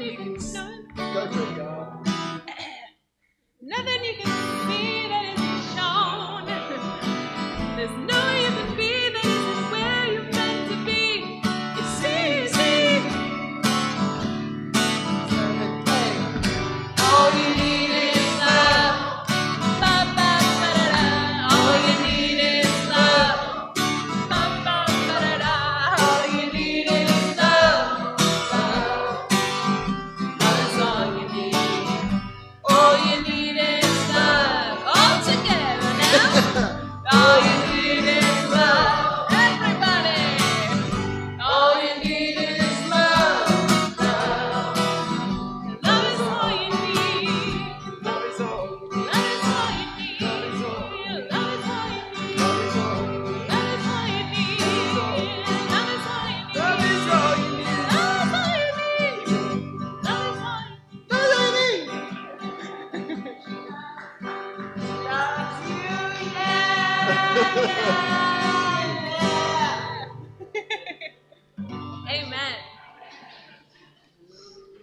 Thanks. Go, Chris. Oh, Hallelujah.